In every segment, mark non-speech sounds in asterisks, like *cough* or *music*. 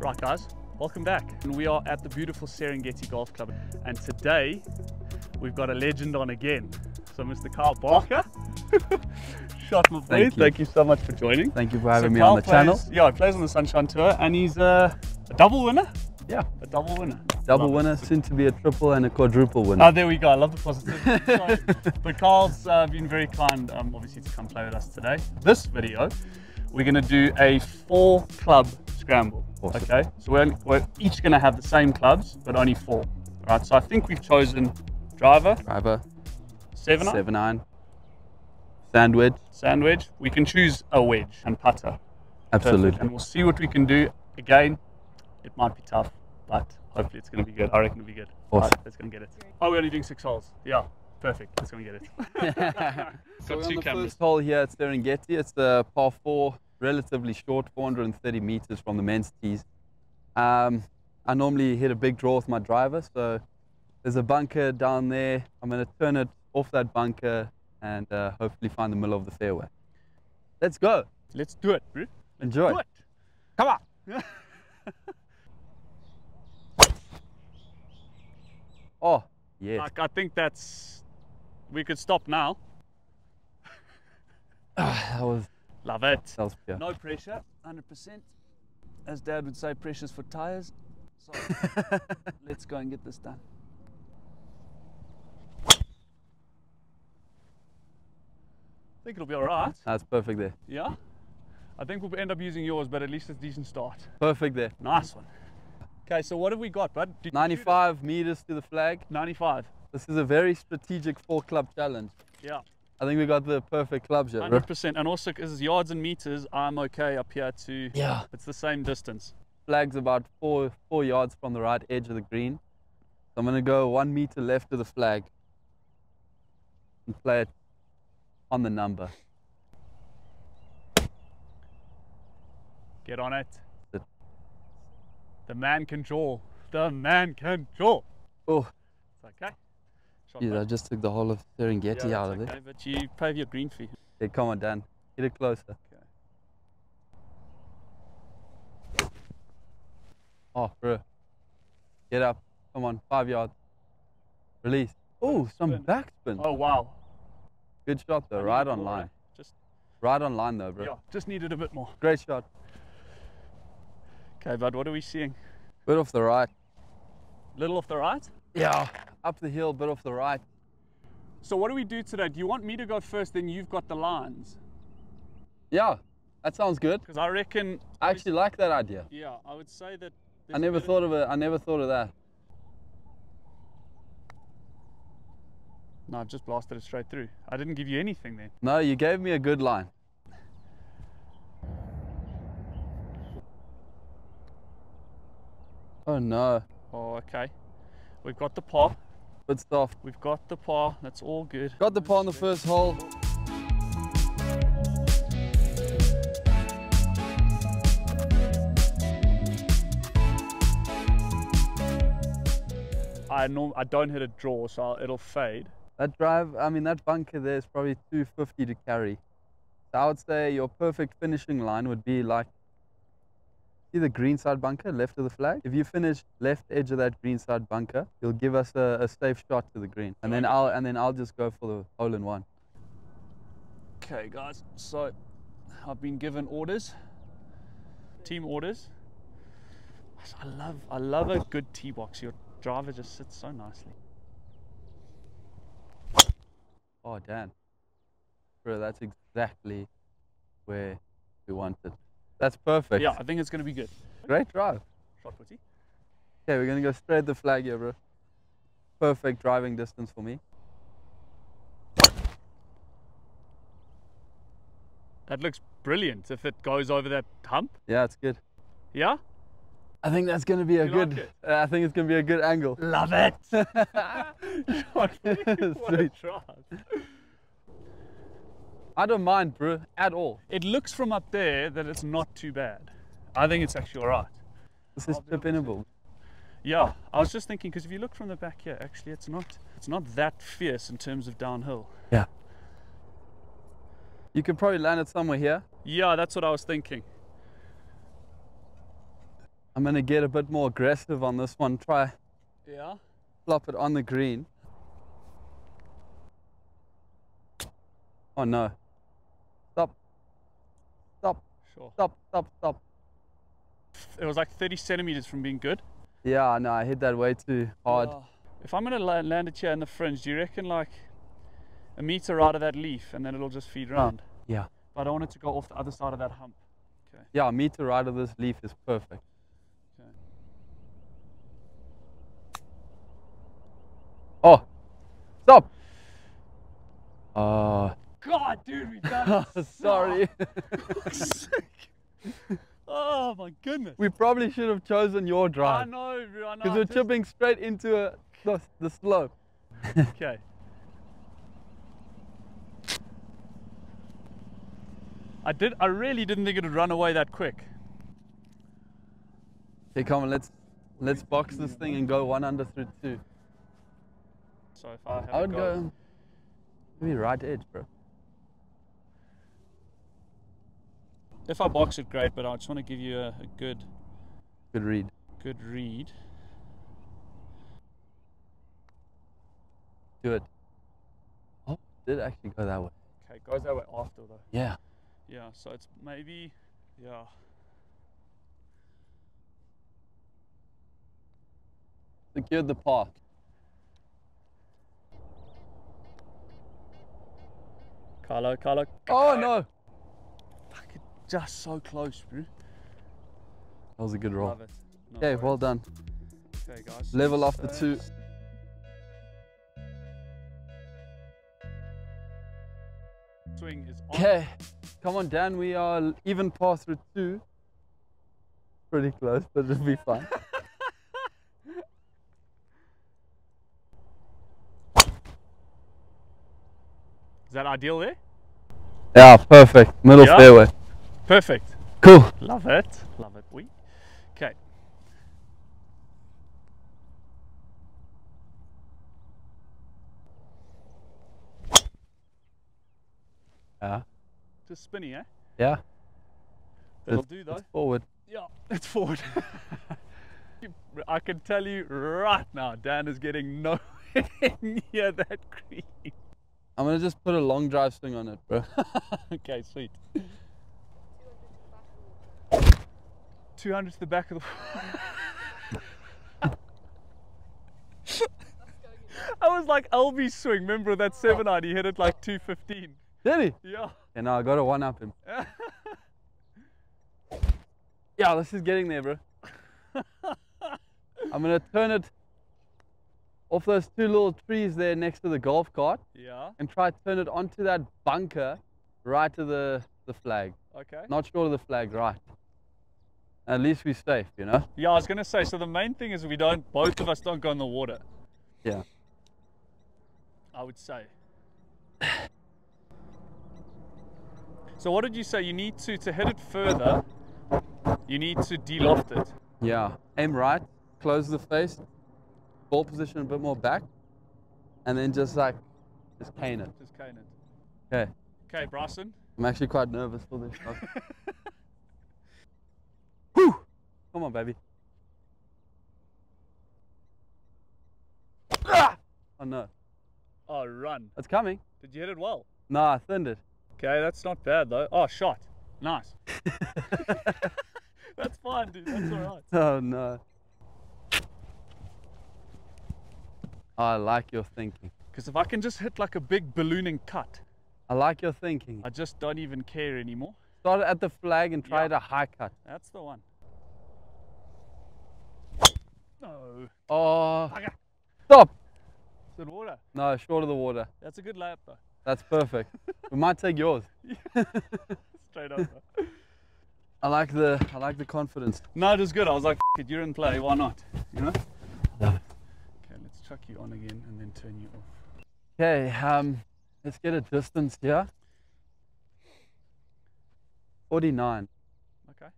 Right guys, welcome back. And we are at the beautiful Serengeti Golf Club. And today we've got a legend on again. So Mr. Kyle Barker. *laughs* Shot my Thank you. Thank you so much for joining. Thank you for having So me Kyle on the plays- channel. Yeah, he plays on the Sunshine Tour and he's uh, a double winner. Yeah, A double winner. double Love it. winner, soon to be a triple and a quadruple winner. Oh, there we go. I love the positivity. So, *laughs* but Kyle's uh, been very kind, um, obviously, to come play with us today. This video, we're going to do a four club scramble. Awesome. Okay, so we're, we're each going to have the same clubs, but only four. Right, so I think we've chosen driver, Driver, seven, seven iron, sandwich, sandwich. We can choose a wedge and putter. Perfect. absolutely. And we'll see what we can do. Again, it might be tough, but hopefully it's going to be good. I reckon it'll be good. Awesome. Right, let's go and get it. Oh, we're only doing six holes. Yeah, perfect. Let's go and get it. *laughs* *laughs* So Got we're two on the cameras. first hole here at Serengeti. It's the par four, relatively short, 430 meters from the men's tees. Um, I normally hit a big draw with my driver, so there's a bunker down there. I'm going to turn it off that bunker and uh, hopefully find the middle of the fairway. Let's go. Let's do it, bro. Enjoy. Do it. Come on. *laughs* Oh, yes. Like, I think that's. We could stop now. *sighs* that was Love oh, it. that pure. No pressure, 100%. As Dad would say, pressures for tires. So *laughs* let's go and get this done. I think it'll be all right. That's perfect there. Yeah? I think we'll end up using yours, but at least it's a decent start. Perfect there. Nice one. Okay, so what have we got, bud? Did you shoot it? 95 meters to the flag. 95. This is a very strategic four club challenge. Yeah. I think we got the perfect clubs here, bro. 100%. And also, because yards and meters, I'm okay up here too. Yeah. It's the same distance. Flag's about four four yards from the right edge of the green. So I'm gonna go one meter left of the flag and play it on the number. Get on it. The man can draw. The man can draw. Oh, It's okay. Shot bud. I just took the whole of Serengeti Yeah, out of okay, But you pay your green fee. Hey, come on, Dan. Get it closer. Okay. Oh, bro. Get up. Come on, five yards. Release. Oh, some Spin. backspin. Oh, wow. Good shot though. Right on line. Just, Right on line though, bro. yeah, just needed a bit more. Great shot. Okay, bud, what are we seeing? Bit off the right. Little off the right? Yeah. Up the hill, bit off the right. So what do we do today? Do you want me to go first, then you've got the lines? Yeah. That sounds good. Because I reckon... I actually like that idea. Yeah, I would say that... I never thought of it. I never thought of that. No, I've just blasted it straight through. I didn't give you anything then. No, you gave me a good line. Oh no. Oh, okay. We've got the par. Bit soft. We've got the par. That's all good. Got the par on the first hole. I norm- I don't hit a draw, so I'll, it'll fade. That drive, I mean, that bunker there is probably 250 to carry. So I would say your perfect finishing line would be like see the green side bunker left of the flag. If you finish left edge of that green side bunker, you'll give us a, a safe shot to the green, and then I'll and then I'll just go for the hole in one. Okay, guys. So I've been given orders, team orders. I love I love a good tee box. Your driver just sits so nicely. Oh, Dan. Bro, that's exactly where we wanted. That's perfect. Yeah, I think it's going to be good. Great drive. Shot putty. Okay, we're gonna go straight the flag here, bro. Perfect driving distance for me. That looks brilliant if it goes over that hump. Yeah, it's good. Yeah? I think that's gonna be a You good. it? uh, I think it's gonna be a good angle. Love it. *laughs* *laughs* Shot. *laughs* What a Sweet. I don't mind, bro, at all. It looks from up there that it's not too bad. I think it's actually all right. This is I'll be chip honest inable. Yeah, I was just thinking because if you look from the back here, actually, it's not it's not that fierce in terms of downhill. Yeah. You could probably land it somewhere here. Yeah, that's what I was thinking. I'm gonna get a bit more aggressive on this one. Try Yeah. flop it on the green. Oh no. Stop. Stop, Sure. stop, stop, stop. It was like 30 centimeters from being good. Yeah, no, I hit that way too hard. Oh. If I'm gonna land it here in the fringe, do you reckon like a meter out of that leaf and then it'll just feed round? Yeah. But I don't want it to go off the other side of that hump. Okay. Yeah, a meter out of this leaf is perfect. Okay. Oh, stop. Oh, God, dude, we've done *laughs* it. sorry. Oh my goodness. we probably should have chosen your drive. I know, bro, I know. because we're just- chipping straight into a, the, the slope. *laughs* Okay. I did. I really didn't think it'd run away that quick. Okay, come on, let's let's box this thing and go one under through two. So if I have I would go maybe right edge, bro. If I box it, great. But I just want to give you a, a good, Good read. good read. Do it. Oh, did actually go that way. Okay, goes that way after though. Yeah. Yeah. So it's maybe. Yeah. Secured the path. Carlo, Carlo. Oh no! Fucking just so close, bro. That was a good roll. Love it. No Okay, well done. Okay, guys. Level off the uh, two. Swing is on. Okay, come on, Dan. We are even path through two. Pretty close, but it'll be fine. *laughs* Is that ideal there? yeah, perfect. Middle Yeah? fairway. Perfect. Cool. Love it. Love it. We. Okay. Yeah. Just spinny, eh? Yeah. That'll It's- do though. it's forward. Yeah, it's forward. *laughs* I can tell you right now, Dan is getting nowhere *laughs* near that green. I'm gonna just put a long drive swing on it, bro. *laughs* okay, sweet. 200 to the back of the. *laughs* I was like LB swing. Remember that seven iron? He hit it like 215. Did he? Yeah. Yeah, no, I got to one up him. *laughs* Yeah, this is getting there, bro. *laughs* I'm gonna turn it off those two little trees there next to the golf cart yeah. and try to turn it onto that bunker right to the, the flag. Okay. Not short of the flag, right. At least we're safe, you know? Yeah, I was gonna say. So the main thing is we don't. Both of us don't go in the water. Yeah. I would say. So what did you say? You need to to hit it further. You need to deloft it. Yeah. Aim right, close the face, ball position a bit more back, and then just like, just cane it. Just cane it. Okay. Okay, Bryson. I'm actually quite nervous for this! *laughs* Come on, baby. Ah! Oh no, Oh, run. it's coming. Did you hit it well? No, I thinned it. Okay, that's not bad though. Oh, shot. Nice. *laughs* That's fine, dude. That's all right. oh no. I like your thinking. Because if I can just hit like a big ballooning cut, I like your thinking. I just don't even care anymore. Start at the flag and try Yeah. it a high cut. That's the one. Oh, Bugger. stop! Is it water? No, short of the water. That's a good layup though. That's perfect. *laughs* we might take yours. *laughs* Straight over. I like the I like the confidence. no, it was good. I was like, F- it, you're in play. Why not? You know? Love it. Okay, let's chuck you on again and then turn you off. Okay, um, let's get a distance here. 49. Okay.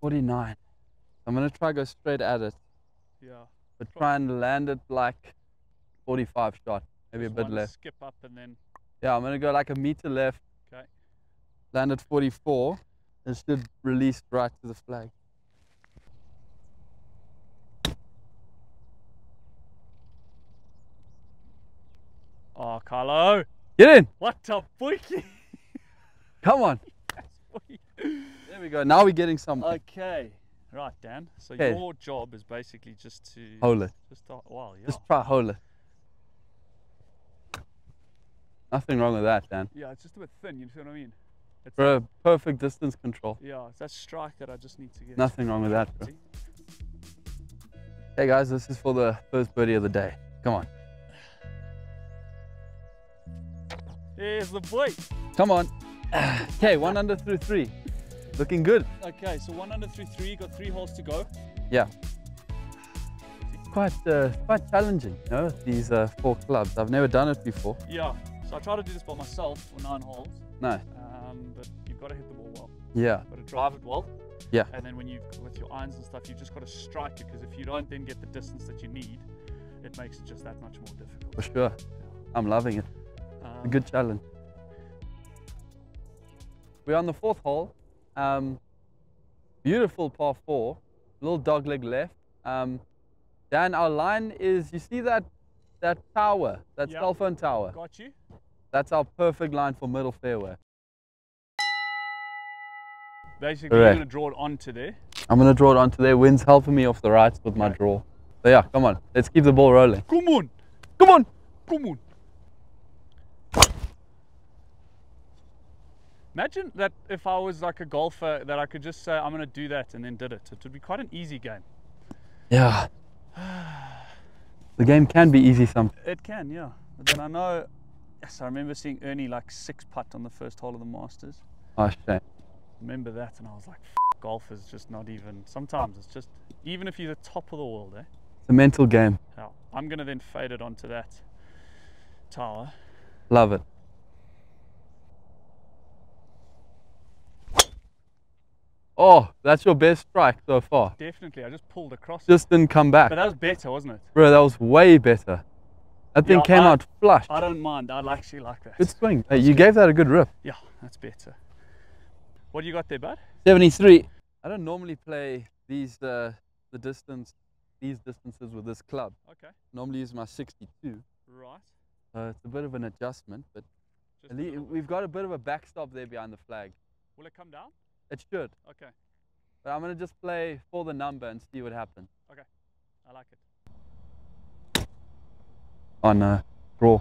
49. I'm gonna try go straight at it, yeah. But try, and land it like 45 shot, maybe Just a bit left. Skip up and then. Yeah, I'm gonna go like a meter left. Okay. Land at 44, and should release right to the flag. Oh, Carlo. Get in. What a bookie. *laughs* Come on. There we go. Now we're getting something. Okay. Right, Dan. So Okay. your job is basically just to Hole it. just to, wow, yeah. Just try hole it. Nothing wrong with that, Dan. yeah, it's just a bit thin, you see what I mean? It's For a perfect distance control. yeah, it's that strike that I just need to get. Nothing wrong with that, bro. Hey guys, this is for the first birdie of the day. Come on. Here's the boy. Come on. *sighs* Okay, one under through three. Looking good. Okay, so one under through three, got three holes to go. Yeah. Quite, uh, quite challenging, you know, these uh, four clubs. I've never done it before. Yeah. So I try to do this by myself for nine holes. No. Um, but you've got to hit the ball well. Yeah. Got to drive it well. Yeah. And then when you with your irons and stuff, you've just got to strike it because if you don't then get the distance that you need, it makes it just that much more difficult. For sure. I'm loving it. A Um, good challenge. We're on the fourth hole. Um, beautiful par four. Little dog leg left. Um, Dan, our line is, you see that that tower, that Yeah. cell phone tower? Got you. That's our perfect line for middle fairway. Basically, Correct. you're going to draw it onto there. I'm gonna draw it onto there. Wind's helping me off the right with my draw. So yeah, come on. Let's keep the ball rolling. Come on. Come on. Come on. Imagine that if I was like a golfer, that I could just say, I'm going to do that and then did it. It would be quite an easy game. Yeah. *sighs* The game can be easy sometimes. It can, yeah. But then I know, yes, I remember seeing Ernie like six putt on the first hole of the Masters. Oh, shame. Remember that, and I was like, F- golf is just not even, sometimes it's just, even if you're the top of the world, eh? It's a mental game. Yeah. I'm going to then fade it onto that tower. Love it. Oh, that's your best strike so far. Definitely, I just pulled across. Just didn't come back. But that was better, wasn't it? Bro, that was way better. That thing Yeah, came I- out flush. I don't mind. I actually like that. Good swing. Hey, you gave that a good rip. Yeah, that's better. What do you got there, bud? 73. I don't normally play these uh, the distance these distances with this club. Okay. Normally use my 62. Right. So it's a bit of an adjustment, but at a we've got a bit of a backstop there behind the flag. Will it come down? It should. Okay. But I'm gonna just play for the number and see what happens. Okay. I like it. Oh uh, no, draw.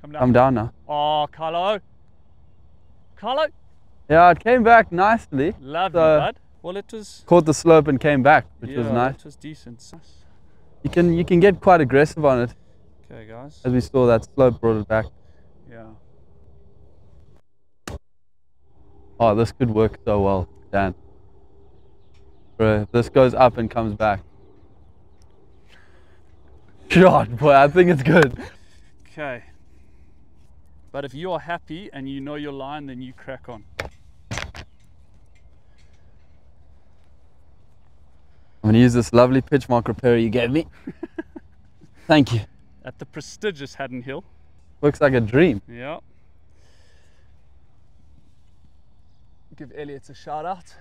Come down. Come down now. Oh, Carlo. Carlo. Yeah, it came back nicely. Lovely, So- bud. Well, it was. Caught the slope and came back, which yeah, was nice. It was decent. You can you can get quite aggressive on it, Okay, guys. as we saw that slope brought it back. Yeah. Oh, this could work so well, Dan. Bro, this goes up and comes back. Shot, boy, I think it's good. Okay. But if you are happy and you know your line, then you crack on. I'm gonna use this lovely pitch mark repairer you gave me. *laughs* Thank you. At the prestigious Hadden Hill. Looks like a dream. Yeah. Give Elliot a shout out.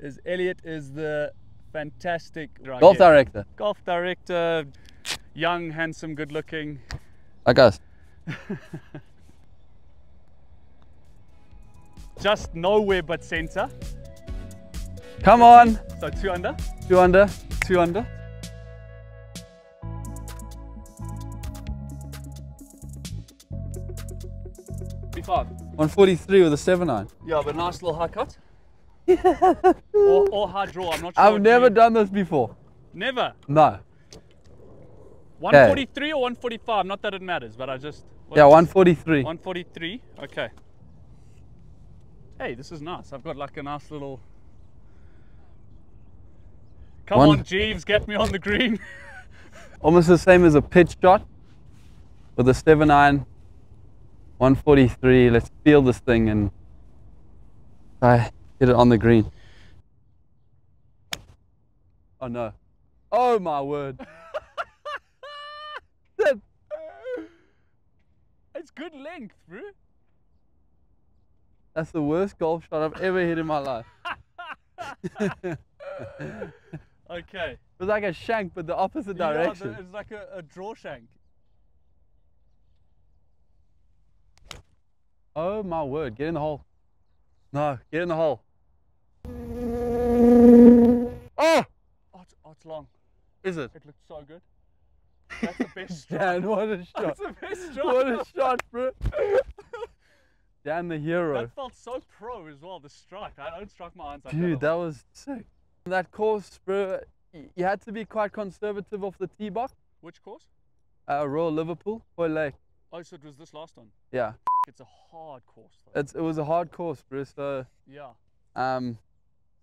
Is Elliot is the fantastic Golf director, golf director, young, handsome, good looking. like us. *laughs* Just nowhere but centre. Come on, So two under. two under. Two under. Five. 143 with a 7 iron. Yeah, but nice little high cut. *laughs* or, or high draw. I'm not sure. I've never done this before. Never. No. 143 or 145. Not that it matters, but I just. Yeah, 143. 143. Okay. Hey, this is nice. I've got like a nice little. Come One- on, Jeeves, get me on the green. *laughs* Almost the same as a pitch shot with a 7 iron. 143. Let's feel this thing and try hit it on the green. Oh no. Oh my word. *laughs* It's good length, bro. That's the worst golf shot I've ever hit in my life. *laughs* Okay. *laughs* It was like a shank, but the opposite direction. Yeah, the- it's like a, a draw shank. Oh my word! Get in the hole. No, get in the hole. Oh, Oh, it's, oh, it's long. is it? It looks so good. That's the best *laughs* strike. Dan, what a *laughs* shot! That's the best strike. What a shot, bro! *laughs* Dan the hero. That felt so pro as well, the strike. I don't strike my irons like Dude, that. that was sick. That course, bro, you had to be quite conservative off the tee box. Which course? Uh, Royal Liverpool, Hoylake. Oh, so it was this last one. Yeah, It's a hard course though. it's, it was a hard course, bro. So, yeah. um,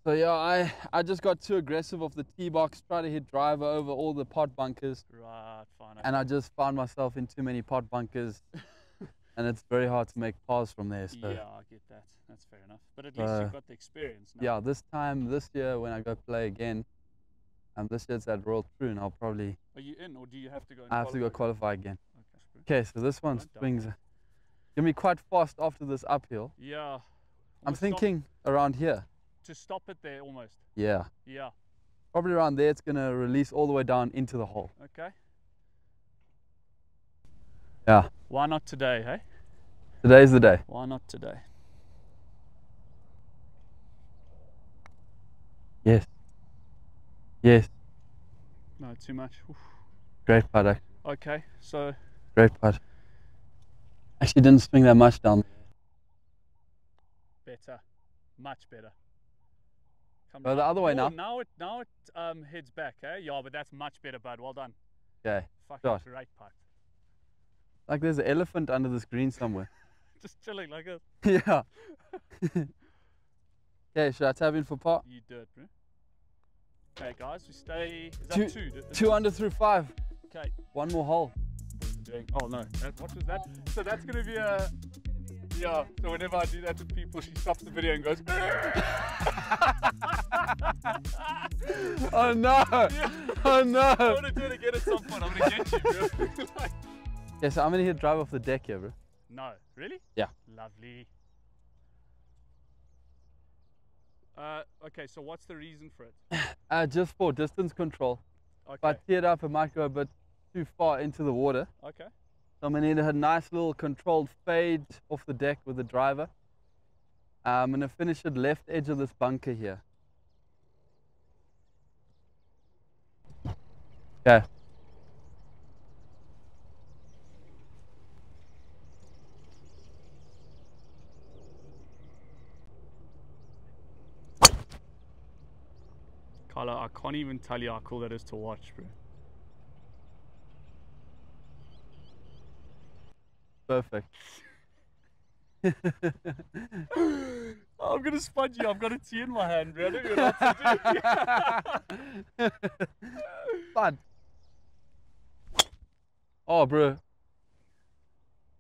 so yeah, I I just got too aggressive off the tee box, tried to hit driver over all the pot bunkers, Right, fine. and I just found myself in too many pot bunkers, *laughs* and it's very hard to make pars from there. So, yeah, I get that. That's fair enough. But at least Uh, you've got the experience now. yeah, this time this year when I go play again, um, this year's at Royal Troon, I'll probably Are you in or do you have to go? And I have to go qualify? again. Okay. Okay, so this one swings. Gonna be quite fast after this uphill. Yeah. I'm stop- thinking around here. to stop it there almost. Yeah, Yeah. probably around there. It's gonna release all the way down into the hole. Okay. Yeah, Why not today, hey? today's the day. Why not today? Yes. Yes. No, too much. Oof. Great putt. eh? Okay, so Great putt. Actually, didn't swing that much down. better, much better. Come Go the other way Oh, now. Now it now it um heads back, eh? Yeah, but that's much better, bud. Well done. Yeah. Fucking Shot. great putt. Like there's an elephant under this green somewhere. *laughs* Just chilling like a *laughs* yeah. *laughs* okay, should I tap in for pot? you do it, bro. Okay, guys, we stay. Is that Two- two? Two under through five. Okay. One more hole. What are we doing? Oh no, that, what was that? So that's gonna be a. Yeah. So whenever I do that with people, she stops the video and goes. *laughs* Oh no! Yeah. Oh no! want to do it again at some point. I'm gonna get you, bro. *laughs* Like- Okay, so I'm gonna hit drive off the deck here, bro. no, really? Yeah. Lovely. Uh, okay, so what's the reason for it? *laughs* Uh, just for distance control. Okay. I tee it up, it might go a bit too far into the water. okay. So I'm gonna need a nice little controlled fade off the deck with the driver. Uh, I'm gonna finish it left edge of this bunker here. Okay. Carlo, I can't even tell you how cool that is to watch, bro. Perfect. *laughs* I'm gonna spud you. I've got a tea in my hand. I don't know what to do. *laughs* Fun. Oh, bro.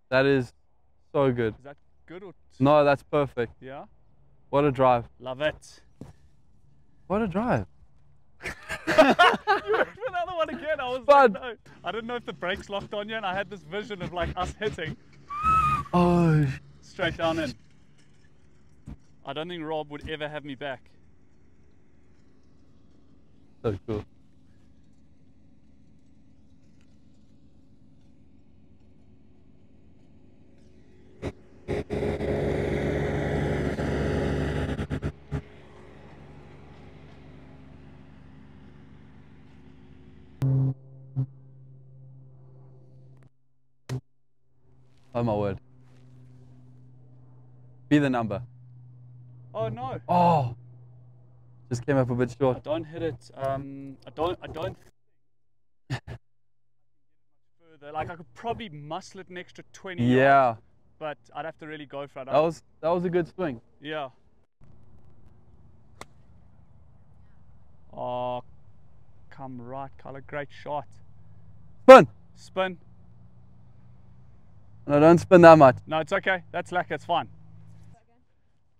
That is so good. Is that good or? No, that's perfect. Yeah. What a drive. Love it. What a drive. *laughs* you went for another one again. I was Fun. like, no. I didn't know if the brakes locked on you, and I had this vision of like us hitting *sighs* Oh, straight down in. I don't think Rob would ever have me back. so cool. Oh my word. Be the number. Oh no. Oh, just came up a bit I short. don't hit it. Um, I don't. I don't. think I can get it much further. Like I could probably muscle it an extra 20 yards, Yeah, but I'd have to really go for it. that was that was a good swing. Yeah. Oh, come right, Carla. Great shot. Spin. Spin. No, don't spin that much. No, it's okay. That's lacquer. It's fine.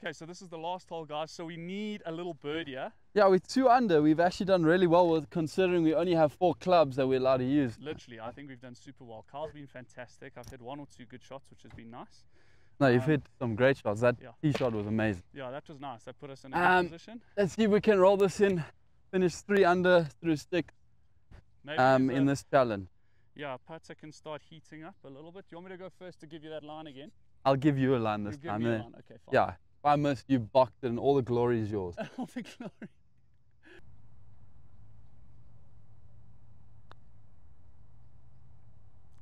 Okay, so this is the last hole, guys. So we need a little bird here. Yeah, with two under, we've actually done really well with considering we only have four clubs that we're allowed to use. Literally, I think we've done super well. Kyle's been fantastic. I've hit one or two good shots, which has been nice. No, you've Um, hit some great shots. That yeah. tee shot was amazing. Yeah, that was nice. That put us in a good Um, position. Let's see if we can roll this in finish three under through six Maybe um, in a- this challenge. Yeah, Pata can start heating up a little bit. Do you want me to go first to give you that line again? I'll give you a line this You give time. me a eh? line. Okay, fine. Yeah, if I miss, you bucked it and all the glory is yours. *laughs* All the glory.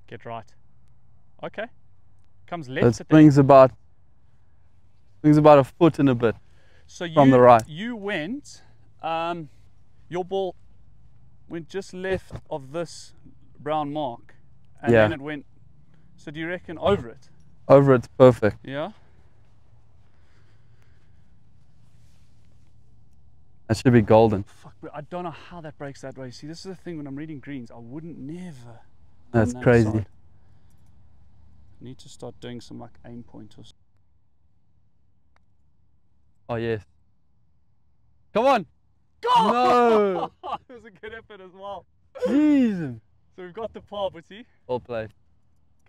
Get right. Okay. Comes left. It springs about springs about a foot and a bit. So you, from the right. You went. Um, your ball went just left of this brown mark, and Yeah. then it went. So do you reckon over it? Over it's perfect. Yeah. That should be golden. Fuck, I don't know how that breaks that way. See, this is the thing when I'm reading greens, I wouldn't never. That's that crazy. side. Need to start doing some like aim point or. s- Oh yes. Come on. Go! No. *laughs* it was a good effort as well. Jeez. So we've got the par, but see. Well played.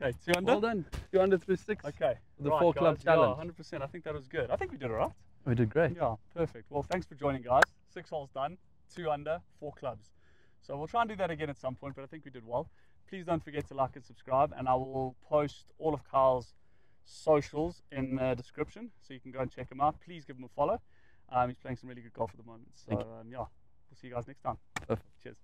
Okay, two under. Well done. Two under through six. Okay. The right, four club guys, challenge. Yeah, 100%. I think that was good. I think we did all right. We did great. Yeah, perfect. Well, thanks for joining, guys. Six holes done, two under, four clubs. So we'll try and do that again at some point, but I think we did well. Please don't forget to like and subscribe, and I will post all of Kyle's socials in the description so you can go and check him out. Please give him a follow. Um, he's playing some really good golf at the moment. So, um, yeah, we'll see you guys next time. Perfect. Cheers.